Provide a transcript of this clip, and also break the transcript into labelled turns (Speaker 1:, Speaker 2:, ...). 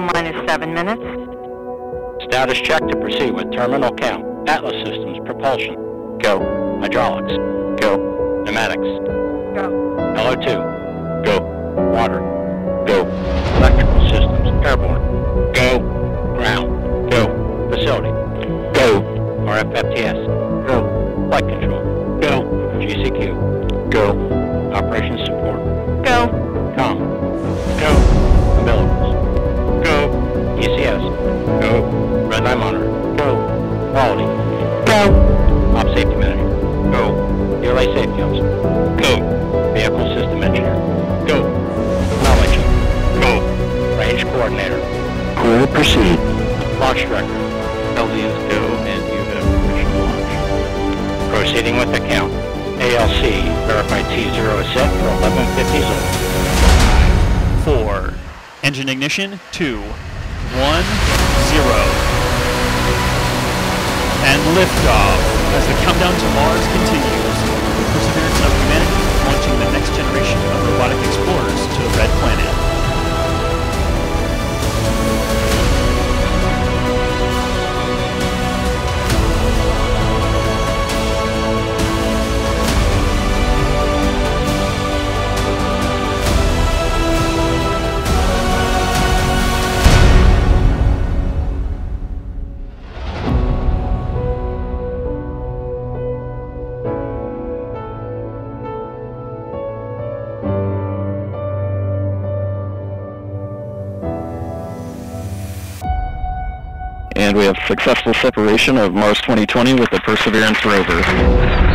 Speaker 1: Minus seven minutes.
Speaker 2: Status check to proceed with terminal count. Atlas systems, propulsion. Go. Hydraulics. Go. Pneumatics.
Speaker 1: Go.
Speaker 2: LO2. Go. Water. Go. Electrical systems, airborne. Go. Ground. Go. Facility. Go. RFFTS. Go. Flight control. Go. GC3. Go. ULA safety officer. Go. Vehicle system engineer. Go. Knowledge. Go. Range coordinator.
Speaker 3: Clear to proceed.
Speaker 2: Launch director.
Speaker 4: LD is go and you have permission to launch.
Speaker 2: Proceeding with the count. ALC. Verify T0 is set for 1150 Zulu.
Speaker 5: four. Engine ignition, two, one, zero. And liftoff as the countdown to Mars
Speaker 3: And we have successful separation of Mars 2020 with the Perseverance rover.